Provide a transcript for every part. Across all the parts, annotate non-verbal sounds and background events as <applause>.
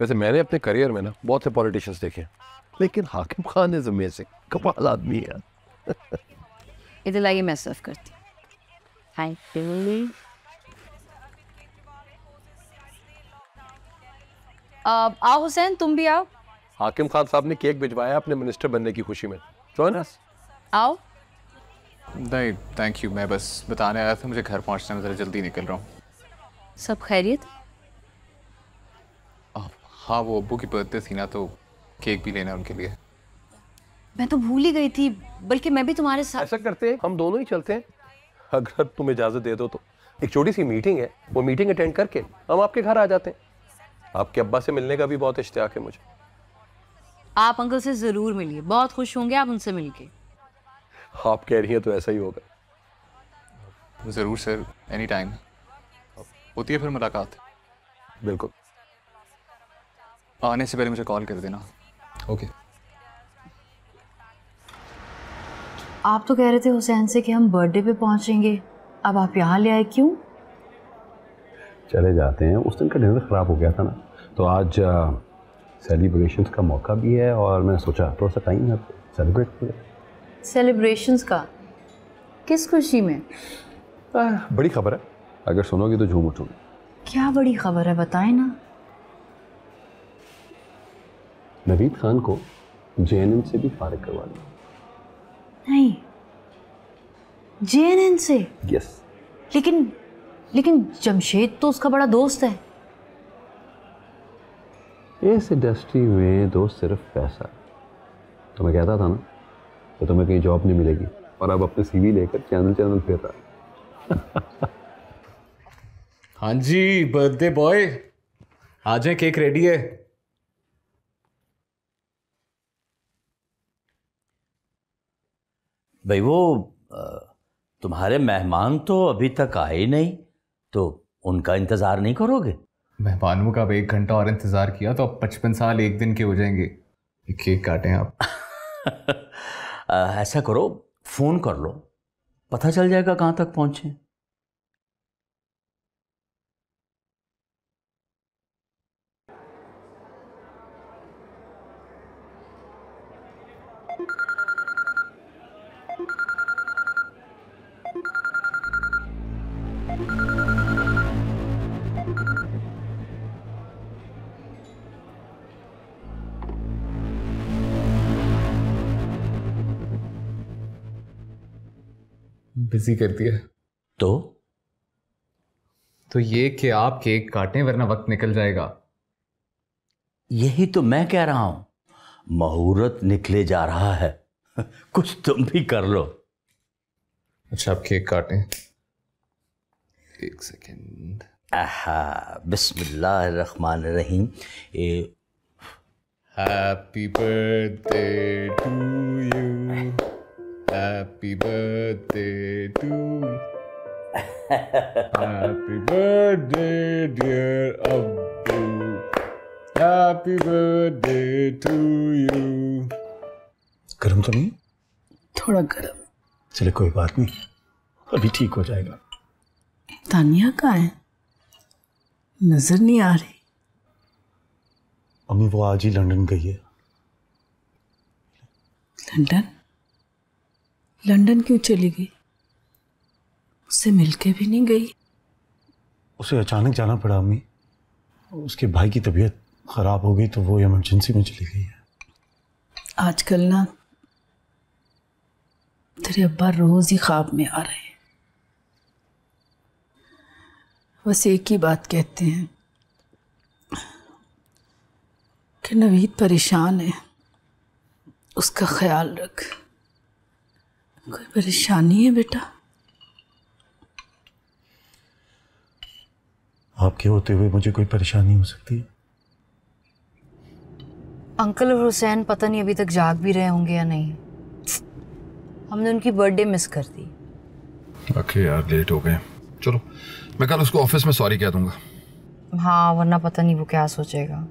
वैसे मैंने अपने करियर में ना बहुत से पॉलिटिशियंस देखे लेकिन हाकिम खान इज़ अमेजिंग। कमाल आदमी है <laughs> इधर लाइए मैं सर्व करती हूँ। थैंक यू आओ हुसैन तुम भी आओ। हाकिम खान साहब ने केक भिजवाया अपने मिनिस्टर बनने की खुशी में। जॉइन अस आओ। नहीं थैंक यू मैं बस बताने आया था मुझे घर पहुँचना है ज़रा जल्दी निकल रहा हूँ। सब खैरियत? हाँ वो अब्बू की बर्थडे थी ना तो केक भी लेना उनके लिए। मैं तो भूल ही गई थी बल्कि मैं भी तुम्हारे साथ ऐसा करते हैं हम दोनों ही चलते। हैं अगर तुम इजाज़त दे दो तो। एक छोटी सी मीटिंग है वो मीटिंग अटेंड करके हम आपके घर आ जाते हैं। आपके अब्बा से मिलने का भी बहुत इश्तियाक है मुझे। आप अंकल से ज़रूर मिलिए बहुत खुश होंगे आप उनसे मिलके। आप कह रही हैं तो ऐसा ही होगा। ज़रूर सर एनी टाइम होती है फिर मुलाकात। बिल्कुल। आने से पहले मुझे कॉल कर देना। ओके आप तो कह रहे थे हुसैन से कि हम बर्थडे पे पहुँचेंगे। अब आप यहाँ ले आए क्यों? चले जाते हैं। उस दिन का डिनर ख़राब हो गया था ना। तो आज सेलिब्रेशंस का मौका भी है और मैंने सोचा थोड़ा सा टाइम है सेलिब्रेट करें। सेलिब्रेशंस का? किस खुशी में? आ, बड़ी खबर है। अगर सुनोगे तो झूम उठूँगी। क्या बड़ी खबर है बताएँ ना। नवीद खान को जेएनएन से भी फारिग करवा दिया नहीं। जेएनएन से? यस लेकिन लेकिन जमशेद तो उसका बड़ा दोस्त है। इस इंडस्ट्री में दोस्त सिर्फ़ पैसा। तो मैं कहता था ना तो तुम्हें कहीं जॉब नहीं मिलेगी और अब अपने सीवी लेकर चैनल चैनल फिर रहा। हाँ जी बर्थडे बॉय आ जाए केक रेडी है। भाई वो तुम्हारे मेहमान तो अभी तक आए ही नहीं तो उनका इंतज़ार नहीं करोगे? मेहमानों का अब एक घंटा और इंतज़ार किया तो अब पचपन साल एक दिन के हो जाएँगे। केक काटें आप। <laughs> ऐसा करो फ़ोन कर लो पता चल जाएगा कहाँ तक पहुँचे। बिज़ी कर दिया तो? तो ये कि आप केक काटें वरना वक्त निकल जाएगा। यही तो मैं कह रहा हूँ। मुहूर्त निकले जा रहा है। <laughs> कुछ तुम भी कर लो। अच्छा आप केक काटें। एक सेकेंड। आहा बिस्मिल्लाह रहमान रहीम ए happy birthday to you happy birthday to happy birthday dear अब्बू हैप्पी बर्थडे टू यू गर्म तो नहीं? थोड़ा गर्म। चले कोई बात नहीं। अभी ठीक हो जाएगा। तानिया कहाँ है? नज़र नहीं आ रही। अम्मी वो आज ही लंदन गई है। लंदन? लंदन क्यों चली गई? उससे मिलके भी नहीं गई। उसे अचानक जाना पड़ा अम्मी। उसके भाई की तबीयत खराब हो गई तो वो इमरजेंसी में चली गई है। आजकल ना तेरे अब्बा रोज ही ख्वाब में आ रहे हैं। बस एक ही बात कहते हैं कि नवीद परेशान है। उसका ख्याल रख। कोई परेशानी है बेटा? आपके होते हुए मुझे कोई परेशानी हो सकती है? अंकल और हुसैन पता नहीं अभी तक जाग भी रहे होंगे या नहीं। हमने उनकी बर्थडे मिस कर दी। ओके यार लेट हो गए। चलो मैं कल उसको ऑफ़िस में सॉरी कह दूँगा। हाँ वरना पता नहीं वो क्या सोचेगा।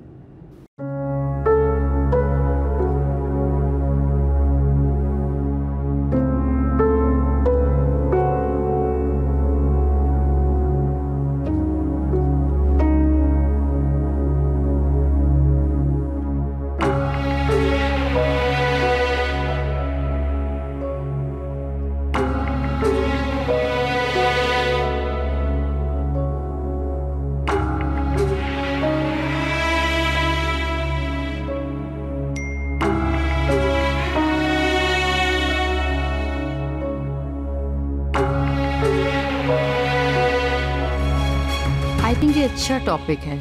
अच्छा टॉपिक है।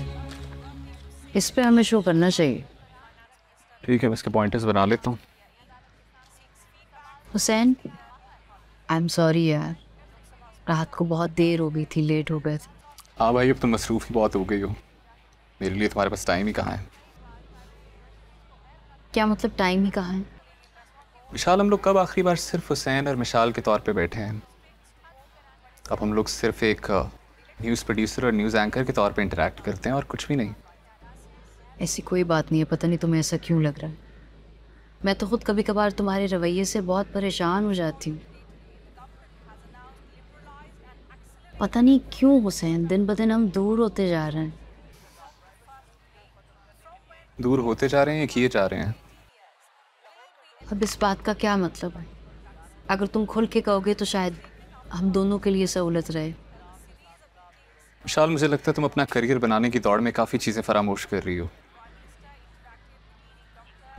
इस पे हमें शो करना चाहिए। ठीक है मैं इसके पॉइंटर्स बना लेता हूँ। हुसैन आई एम सॉरी यार। रात को बहुत देर हो गई थी लेट हो गए थे। हाँ भाई अब तो मसरूफ़ ही बहुत हो गई हो। मेरे लिए तुम्हारे पास टाइम ही कहाँ है? क्या मतलब टाइम ही कहाँ है? विशाल हम लोग कब आखिरी बार सिर्फ़ हुसैन और मिशाल के तौर पे बैठे हैं? अब हम लोग सिर्फ़ एक न्यूज़ प्रोड्यूसर और न्यूज़ एंकर के तौर पे इंटरेक्ट करते हैं और कुछ भी नहीं। ऐसी कोई बात नहीं है पता नहीं तुम्हें ऐसा क्यों लग रहा है। मैं तो खुद कभी कभार तुम्हारे रवैये से बहुत परेशान हो जाती हूँ। पता नहीं क्यों हुसैन दिन ब दिन हम दूर होते जा रहे हैं। दूर होते जा रहे हैं या किए जा रहे हैं? अब इस बात का क्या मतलब है? अगर तुम खुल के कहोगे तो शायद हम दोनों के लिए सहूलत रहे। विशाल मुझे लगता है तुम अपना करियर बनाने की दौड़ में काफ़ी चीज़ें फरामोश कर रही हो।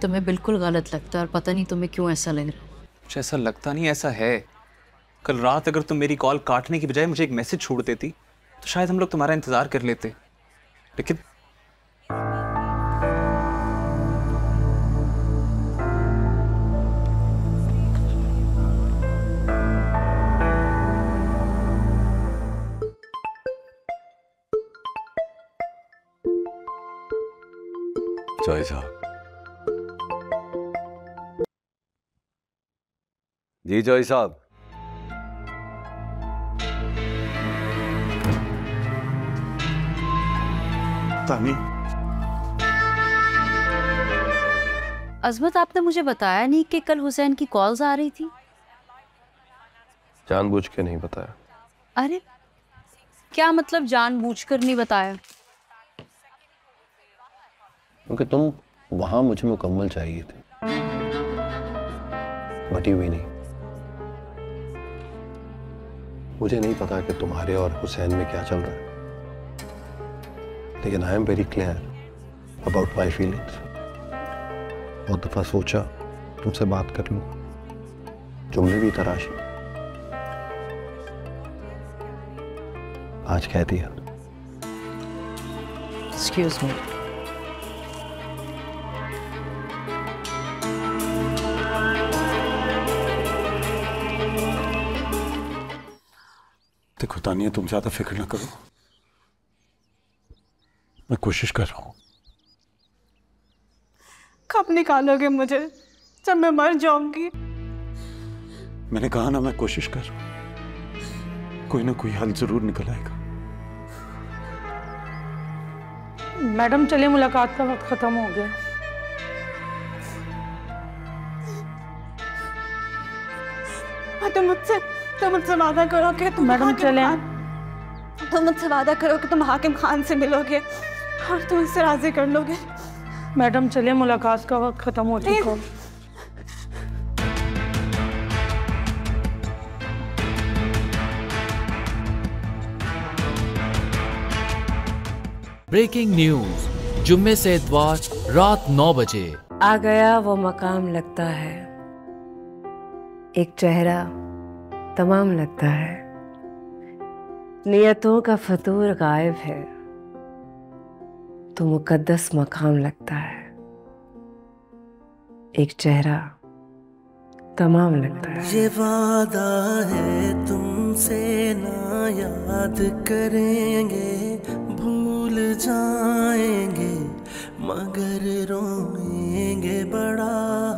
तुम्हें बिल्कुल गलत लगता है और पता नहीं तुम्हें क्यों ऐसा लग रहा है। मुझे ऐसा लगता नहीं ऐसा है। कल रात अगर तुम मेरी कॉल काटने की बजाय मुझे एक मैसेज छोड़ देती तो शायद हम लोग तुम्हारा इंतज़ार कर लेते। लेकिन जय साहब जी जय साहब। तानी। अजमत आपने मुझे बताया नहीं कि कल हुसैन की कॉल्स आ रही थी? जानबूझ के नहीं बताया। अरे क्या मतलब जानबूझकर नहीं बताया? क्योंकि तुम वहाँ मुझे मुकम्मल चाहिए थे। बटी हुई नहीं। मुझे नहीं पता कि तुम्हारे और हुसैन में क्या चल रहा है। लेकिन I am very clear about my feelings बहुत दफ़ा सोचा, तुमसे बात कर लूँ। जुमले भी तराशी। आज कह दिया। एक्सक्यूज मी देखो तानिया तुम ज़्यादा फ़िक्र ना करो। मैं कोशिश कर रहा हूँ। कब निकालोगे मुझे? जब मैं मर जाऊँगी। मैंने कहा ना मैं कोशिश कर रहा हूँ। कोई ना कोई हल ज़रूर निकल आएगा। मैडम चलिए मुलाकात का वक्त खत्म हो गया। हाँ, तुम मुझसे तुम मुझसे वादा करो कि तुम मैडम, चले चलें। तुम मुझसे वादा करो कि तुम हाकिम खान से मिलोगे और तुम उससे राज़ी कर लोगे। मैडम चलिए मुलाकात का वक्त खत्म हो चुका ब्रेकिंग न्यूज़ जुम्मे से इतवार रात 9 बजे। आ गया वो मकाम लगता है। एक चेहरा तमाम लगता है। नियतों का फतूर गायब है। तो मुकद्दस मकाम लगता है। एक चेहरा तमाम लगता है। ये वादा है तुमसे ना याद करेंगे, भूल जाएँगे, मगर रोएँगे बड़ा